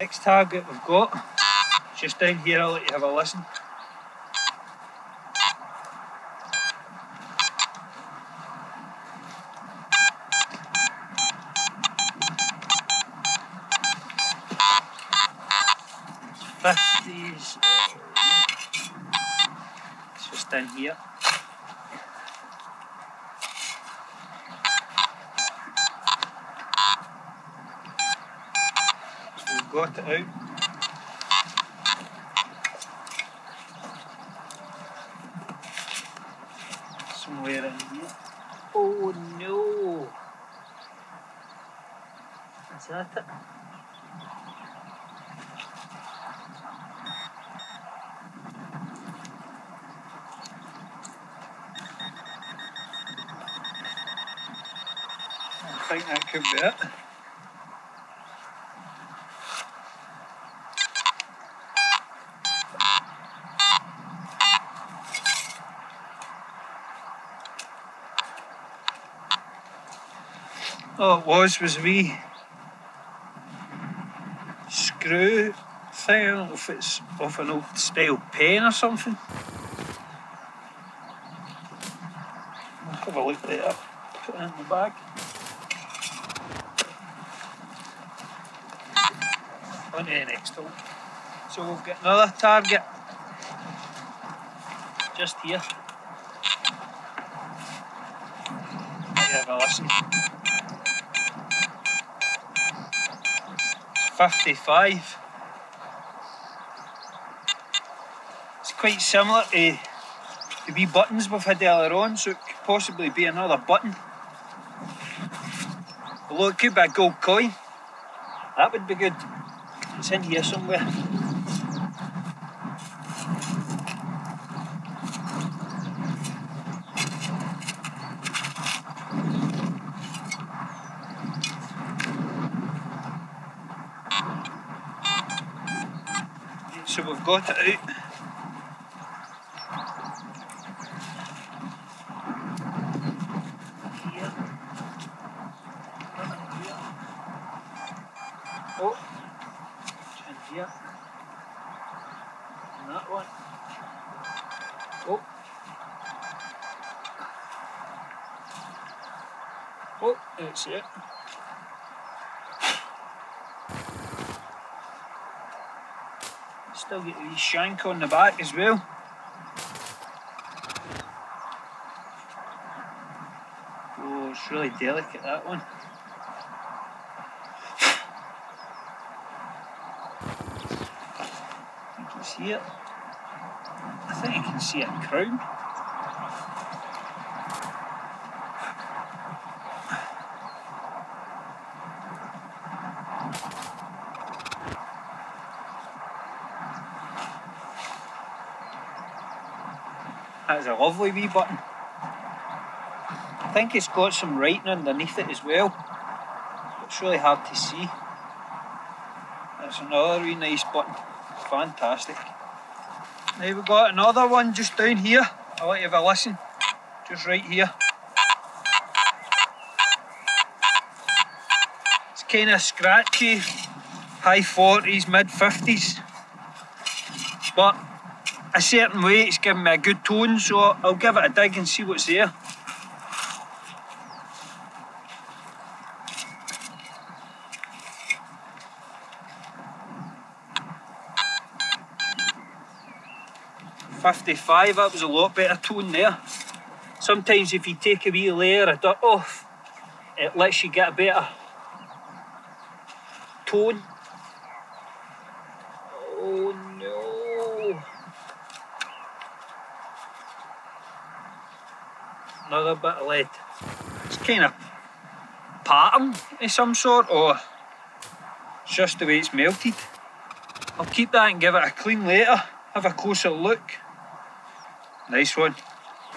Next target we've got, just down here, I'll let you have a listen. Fifties. It's just down here. So we've got it out. Somewhere in here. Oh no! Is that it? I think that could be it. All it was was wee screw thing. I don't know if it's off an old style pen or something. I'll have a look later. Put it in the bag. On to the next one. So we've got another target just here. You have a listen. 55. It's quite similar to the wee buttons we've had earlier on, so it could possibly be another button. Although it could be a gold coin. That would be good. It's in here somewhere. So we've got it out. Here. Here. Oh, it's in here. And that one. Oh. Oh, that's it. Still get the shank on the back as well. Oh, it's really delicate that one. You can see it. I think you can see a crown. That's a lovely wee button. I think it's got some writing underneath it as well. It's really hard to see. That's another wee nice button. Fantastic. Now we've got another one just down here. I'll let you have a listen. Just right here. It's kind of scratchy, high 40s, mid 50s. But a certain way it's giving me a good tone, so I'll give it a dig and see what's there. Fifty-five, that was a lot better tone there. Sometimes if you take a wee layer of dirt off, it lets you get a better tone. Oh no. Another bit of lead. It's kind of pattern of some sort, or it's just the way it's melted. I'll keep that and give it a clean later, have a closer look. Nice one.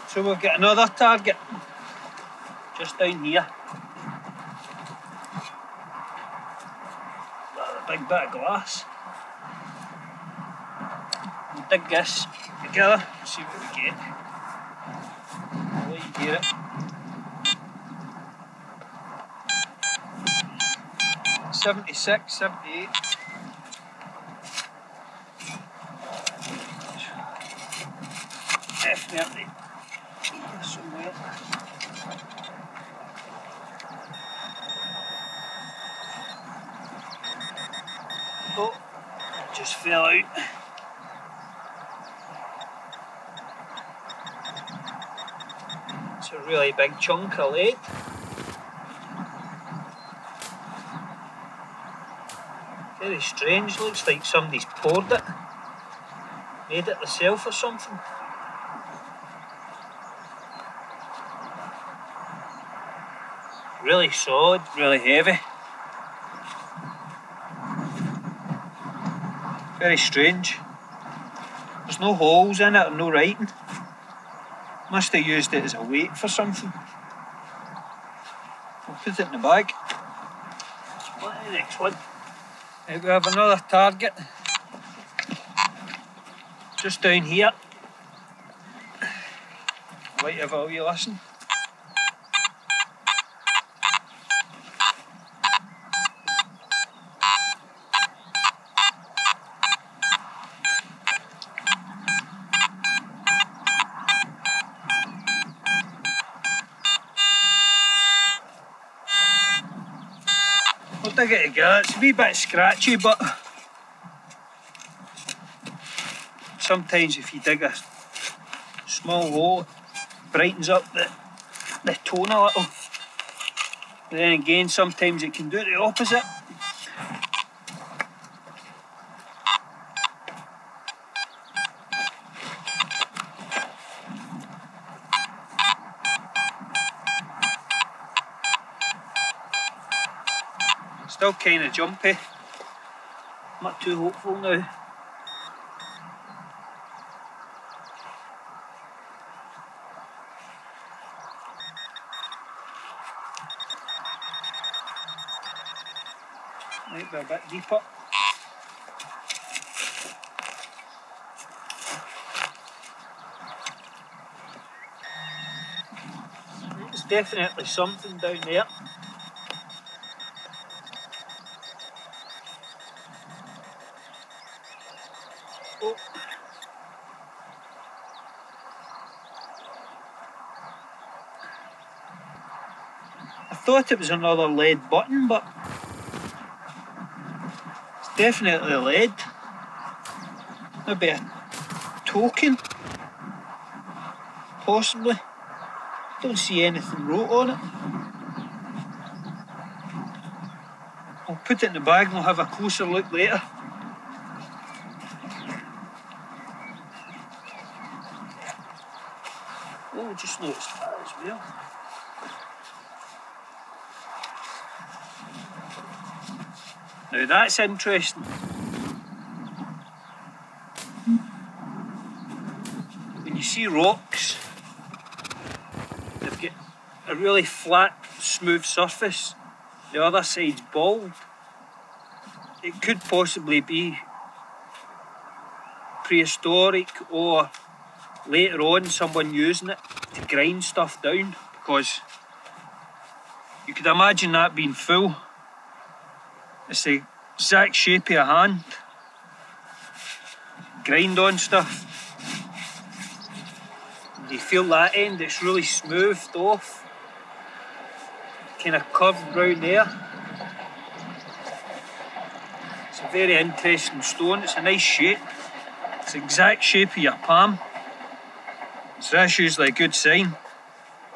So we've got another target just down here. Another big bit of glass. We'll dig this together, see what we get get it. Seventy-six, seventy-eight. Definitely. Somewhere. Oh, just fell out. A really big chunk of lead. Very strange, looks like somebody's poured it. Made it themselves or something. Really solid, really heavy. Very strange. There's no holes in it no writing. Must have used it as a weight for something. I'll put it in the bag. What's the next one? Right, we have another target. Just down here. You have a wee listen. I'll dig it. It's a wee bit scratchy, but sometimes if you dig a small hole, it brightens up the, the tone a little. But then again, sometimes it can do the opposite. Still kind of jumpy. Not too hopeful now. Might be a bit deeper. It's definitely something down there. I thought it was another lead button, but it's definitely lead. Maybe a token, possibly. Don't see anything wrote on it. I'll put it in the bag and we'll have a closer look later. Just. Now that's interesting. When you see rocks, they've got a really flat, smooth surface. The other side's bald. It could possibly be prehistoric or later on someone using it to grind stuff down because you could imagine that being full. It's the exact shape of a hand. Grind on stuff. You feel that end, it's really smoothed off. Kind of curved round there. It's a very interesting stone, it's a nice shape. It's the exact shape of your palm. So that's usually a good sign.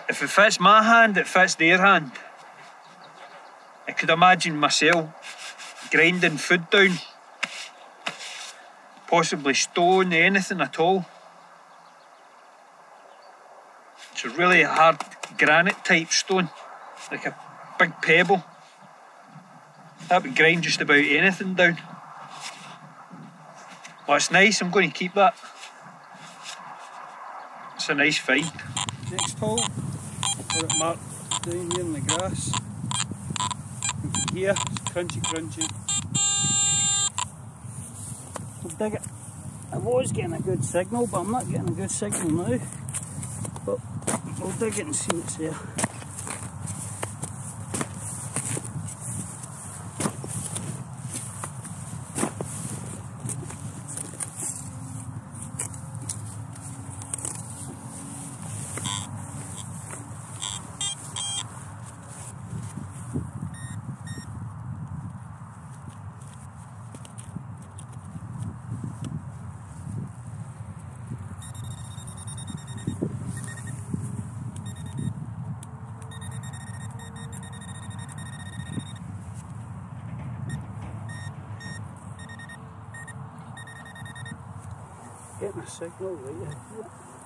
If it fits my hand, it fits their hand. I could imagine myself grinding food down. Possibly stone, anything at all. It's a really hard granite type stone, like a big pebble. That would grind just about anything down. Well, it's nice, I'm going to keep that. It's a nice find. Next hole, it marked down here in the grass. And from here, it's crunchy, crunchy. We'll dig it. I was getting a good signal, but I'm not getting a good signal now. But we'll dig it and see what's there. My signal right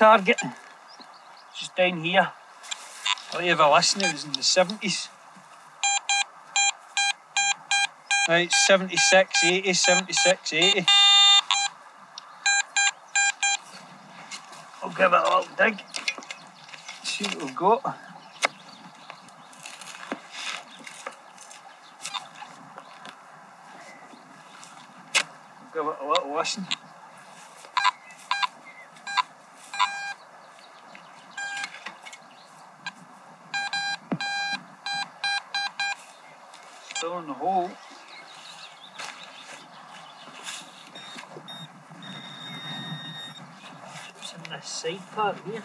target, just down here. I'll have a listen, it was in the 70s. Right, 76, 80, 76, 80. I'll give it a little dig. See what we've got. Give it a little listen. Still in the hole. This side part here.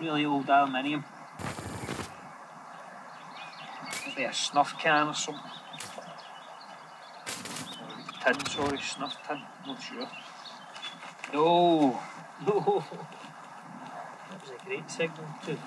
Really old aluminium. Maybe a snuff can or something. Tin, sorry, snuff tin, not sure. No, no. That was a great signal too.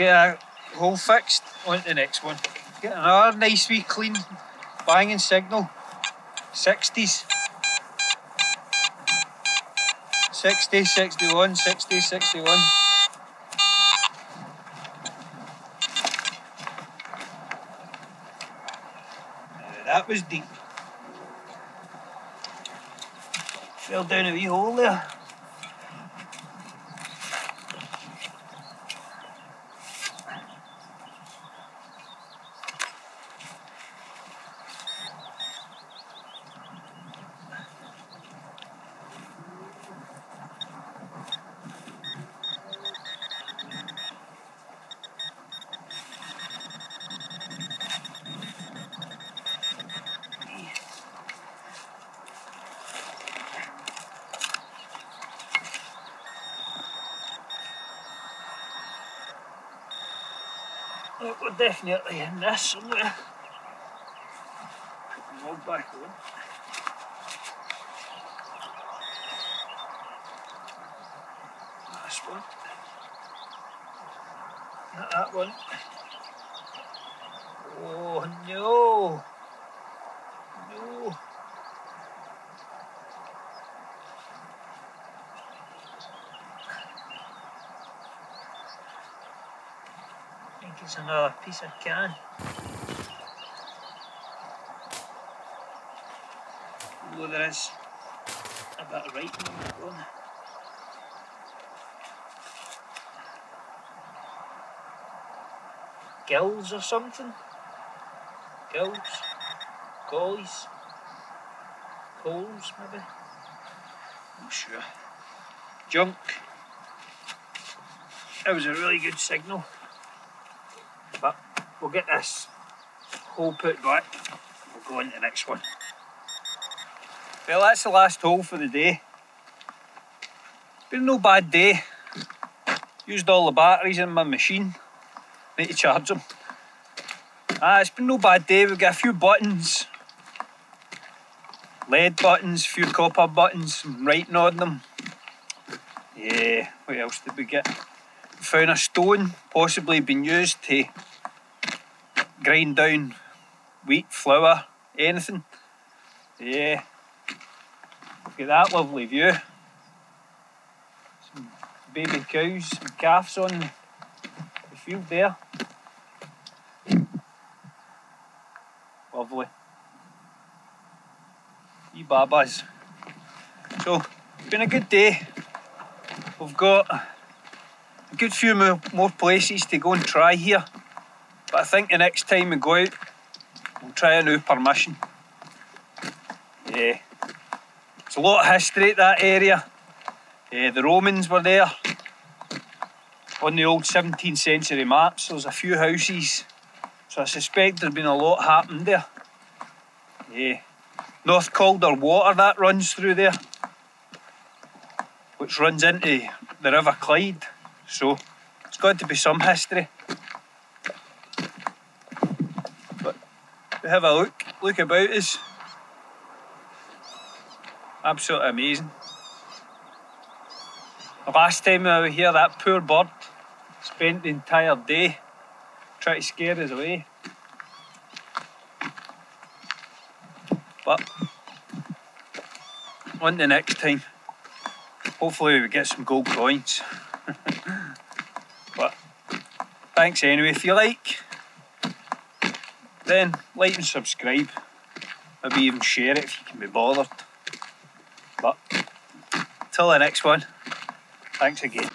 Get a hole fixed on to the next one. Get another nice wee clean banging signal. 60s. 60, 61, 60, 61. Uh, that was deep. Fell down a wee hole there. We're definitely in this somewhere. Put the log back on. This one. Not that one. Oh! No! Another uh, piece of can. Oh, there is a bit of writing on that one. Gills or something? Gills? Gollies? Coals, maybe? Not sure. Junk. That was a really good signal. We'll get this hole put back. We'll go on to the next one. Well, that's the last hole for the day. Been no bad day. Used all the batteries in my machine. Need to charge them. Ah, it's been no bad day. We've got a few buttons. lead buttons, few copper buttons, writing on them. Yeah, what else did we get? Found a stone, possibly been used to grind down wheat, flour, anything. Yeah. Look at that lovely view. Some baby cows, some calves on the field there. Lovely. Wee babas. So, it's been a good day. We've got a good few more places to go and try here. I think the next time we go out, we'll try a new permission. Yeah. It's a lot of history at that area. Uh, the Romans were there. On the old 17th century maps, there's a few houses. So I suspect there's been a lot happened there. Yeah. North Calder water that runs through there, which runs into the River Clyde. So it's got to be some history. But we have a look, look about us. Absolutely amazing. Last time I was here, that poor bird spent the entire day trying to scare us away. But on the next time, hopefully we get some gold coins. but thanks anyway. If you like, then like and subscribe. Maybe even share it if you can be bothered. But till the next one, thanks again.